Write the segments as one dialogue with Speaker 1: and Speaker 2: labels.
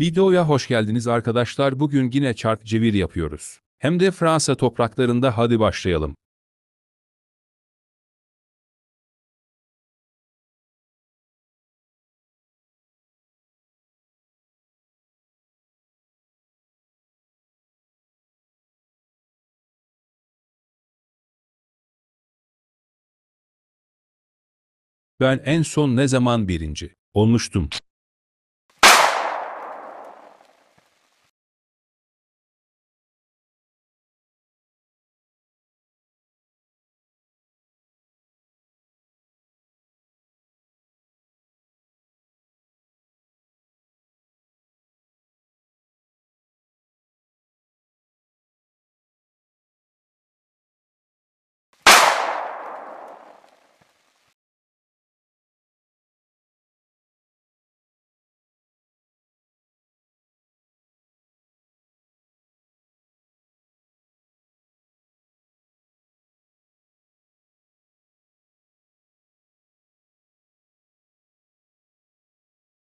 Speaker 1: Videoya hoş geldiniz arkadaşlar. Bugün yine çark cevir yapıyoruz. Hem de Fransa topraklarında hadi başlayalım. Ben en son ne zaman birinci olmuştum?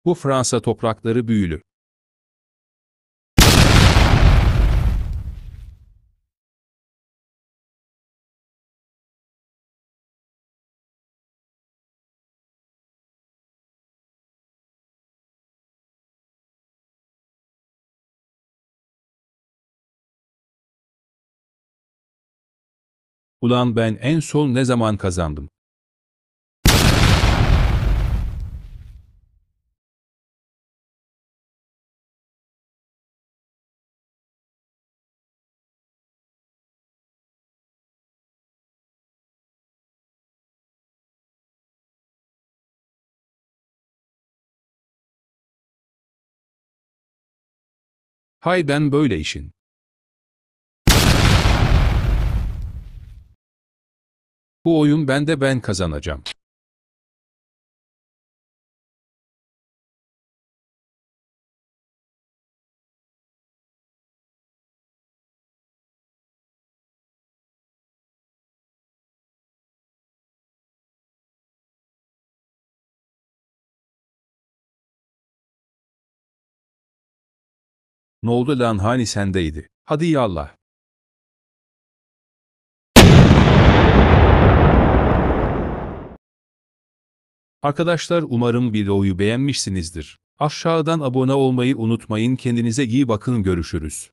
Speaker 1: Bu Fransa toprakları büyülü. Ulan ben en son ne zaman kazandım? Hay ben böyle işin. Bu oyun bende ben kazanacağım. Ne oldu lan hani sendeydi? Hadi yallah. Arkadaşlar umarım videoyu beğenmişsinizdir. Aşağıdan abone olmayı unutmayın kendinize iyi bakın görüşürüz.